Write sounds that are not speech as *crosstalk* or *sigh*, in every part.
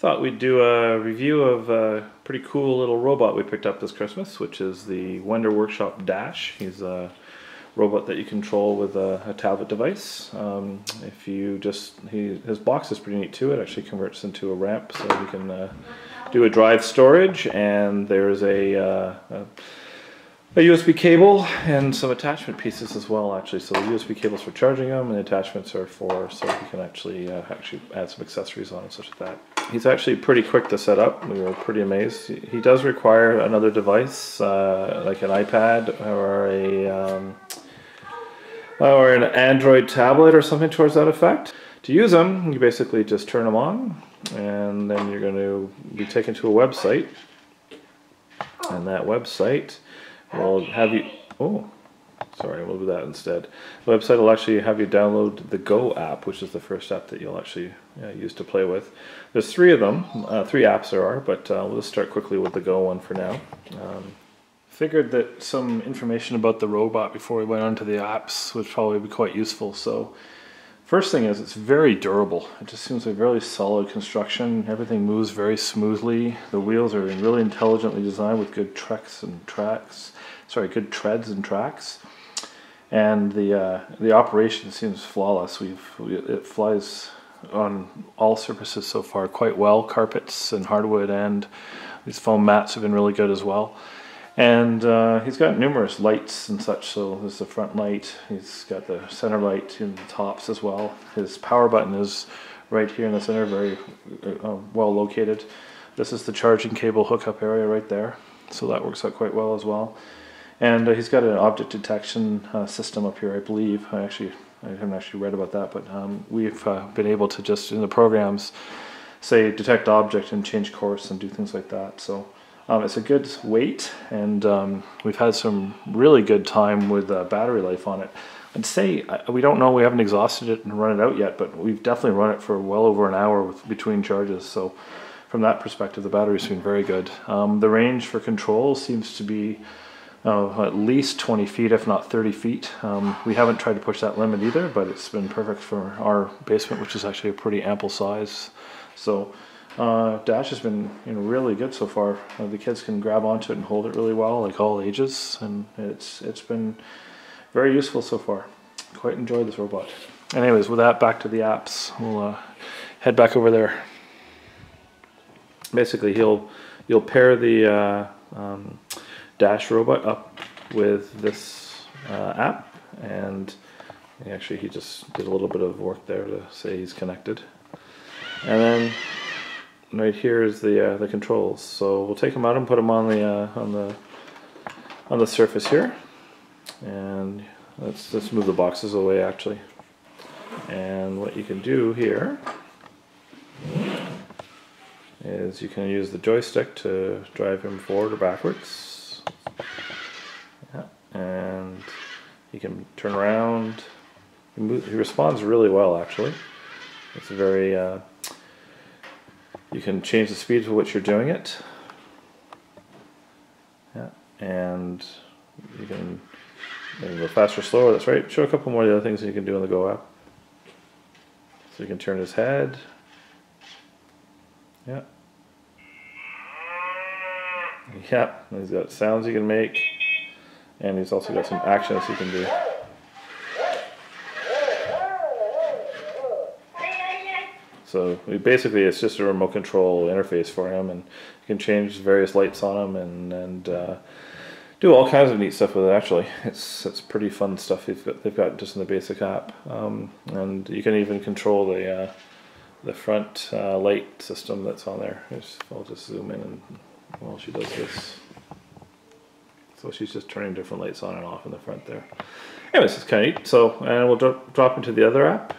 thought we'd do a review of a pretty cool little robot we picked up this Christmas, which is the Wonder Workshop Dash. He's a robot that you control with a, a tablet device. Um, if you just, he, his box is pretty neat too. It actually converts into a ramp so you can uh, do a drive storage and there's a, uh, a a USB cable and some attachment pieces as well actually so the USB cables for charging them and the attachments are for so you can actually uh, actually add some accessories on and such as that he's actually pretty quick to set up. We were pretty amazed. He does require another device uh, like an iPad or a um, or an Android tablet or something towards that effect. To use them you basically just turn them on and then you're going to be taken to a website. And that website will have you, oh, sorry, we'll do that instead. The website will actually have you download the Go app, which is the first app that you'll actually use to play with. There's three of them, uh, three apps there are, but uh, we'll just start quickly with the Go one for now. Um, figured that some information about the robot before we went on to the apps would probably be quite useful. So first thing is it's very durable. It just seems like very solid construction. Everything moves very smoothly. The wheels are really intelligently designed with good tracks and tracks sorry, good treads and tracks. And the uh, the operation seems flawless. We've it flies on all surfaces so far quite well. Carpets and hardwood and these foam mats have been really good as well. And uh, he's got numerous lights and such. So there's the front light. He's got the center light in the tops as well. His power button is right here in the center, very uh, well located. This is the charging cable hookup area right there. So that works out quite well as well. And uh, he's got an object detection uh, system up here, I believe. I actually, I haven't actually read about that, but um, we've uh, been able to just in the programs say detect object and change course and do things like that. So um, it's a good weight, and um, we've had some really good time with uh, battery life on it. I'd say we don't know, we haven't exhausted it and run it out yet, but we've definitely run it for well over an hour with, between charges. So from that perspective, the battery's been very good. Um, the range for control seems to be uh, at least 20 feet, if not 30 feet. Um, we haven't tried to push that limit either, but it's been perfect for our basement, which is actually a pretty ample size. So uh, Dash has been you know really good so far. Uh, the kids can grab onto it and hold it really well, like all ages, and it's it's been very useful so far. Quite enjoyed this robot. Anyways, with that, back to the apps. We'll uh, head back over there. Basically, he'll you'll pair the uh, um, Dash robot up with this uh, app and actually he just did a little bit of work there to say he's connected. And then right here is the uh, the controls. So we'll take them out and put them on the uh, on the on the surface here. And let's let's move the boxes away actually. And what you can do here is you can use the joystick to drive him forward or backwards and he can turn around. He, responds really well, actually. It's very. Uh, you can change the speed to which you're doing it. Yeah, and you can go faster, slower. That's right. Show a couple more of the other things that you can do in the Go app. So you can turn his head. Yeah. Yeah, he's got sounds you can make. And he's also got some actions he can do. So basically it's just a remote control interface for him and you can change various lights on him and, and uh, do all kinds of neat stuff with it actually. It's it's pretty fun stuff they've got, they've got just in the basic app. Um, and you can even control the uh, the front uh, light system that's on there. I'll just zoom in and while she does this. So she's just turning different lights on and off in the front there. Anyways, it's kind of neat. So, and we'll drop, drop into the other app.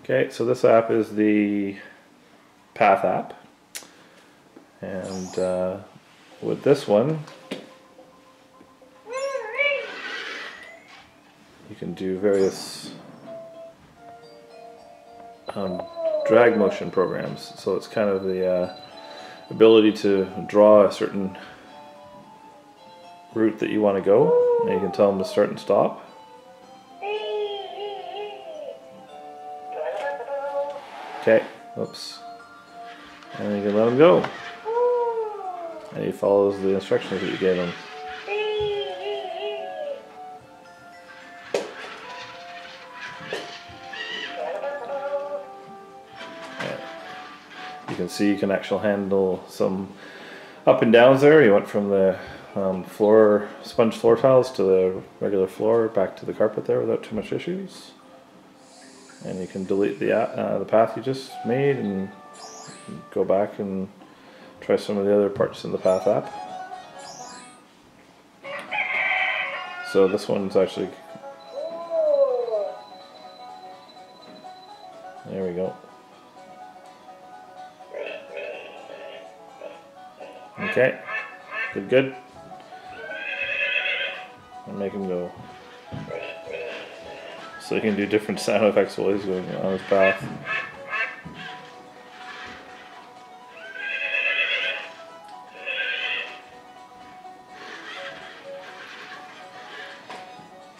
Okay, so this app is the Path app. And uh, with this one, you can do various um, drag motion programs. So it's kind of the uh, ability to draw a certain route that you want to go. And you can tell them to start and stop. Okay, oops. And you can let him go. And he follows the instructions that you gave him. See you can actually handle some up and downs there. You went from the um, floor sponge floor tiles to the regular floor back to the carpet there without too much issues. And you can delete the uh, the path you just made and go back and try some of the other parts in the path app. So this one's actually Okay, good, good. And make him go. So you can do different sound effects while he's going on his path.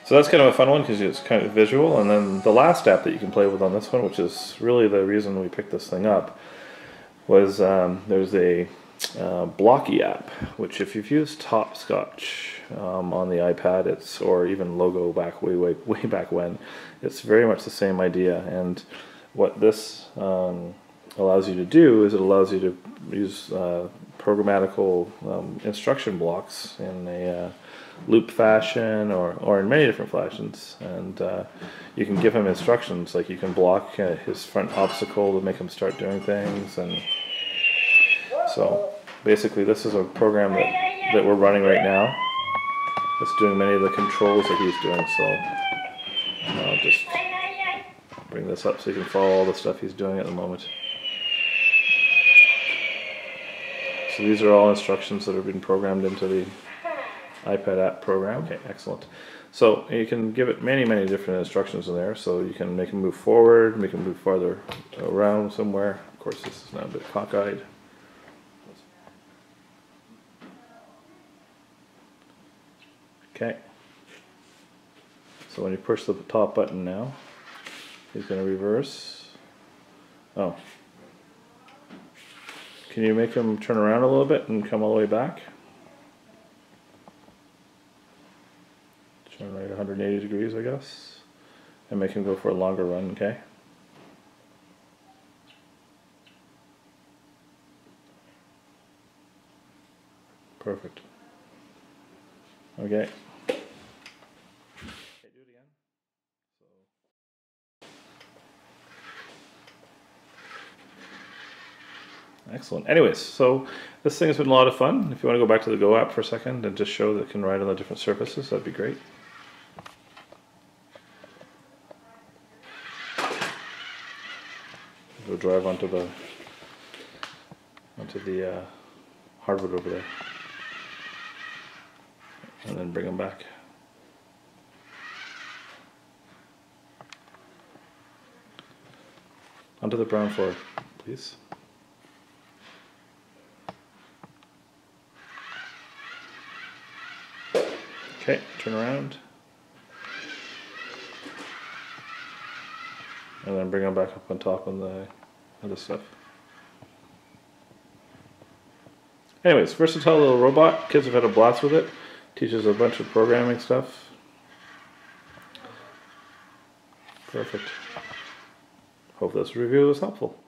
So that's kind of a fun one because it's kind of visual. And then the last app that you can play with on this one, which is really the reason we picked this thing up, was um, there's a uh, Blockly app, which if you've used Hopscotch um, on the iPad, it's or even Logo back way way *laughs* way back when, it's very much the same idea. And what this um, allows you to do is it allows you to use uh, programmatical um, instruction blocks in a uh, loop fashion or, or in many different fashions. And uh, you can give him instructions, like you can block uh, his front obstacle to make him start doing things. And so basically this is a program that, that we're running right now. It's doing many of the controls that he's doing. So I'll just bring this up so you can follow all the stuff he's doing at the moment. So these are all instructions that have been programmed into the iPad app program. Okay, excellent. So you can give it many, many different instructions in there. So you can make them move forward, make them move farther around somewhere. Of course, this is now a bit cockeyed. Okay. So when you push the top button now, he's going to reverse. Oh. Can you make him turn around a little bit and come all the way back? Turn right 180 degrees, I guess. And make him go for a longer run, okay? Perfect. Okay. Excellent. Anyways, so this thing has been a lot of fun. If you want to go back to the Go app for a second and just show that it can ride on the different surfaces, that'd be great. Go drive onto the onto the uh, hardwood over there, and then bring them back. Onto the brown floor, please. Okay, turn around. And then bring them back up on top on the other stuff. Anyways, versatile little robot. Kids have had a blast with it. Teaches a bunch of programming stuff. Perfect. Hope this review was helpful.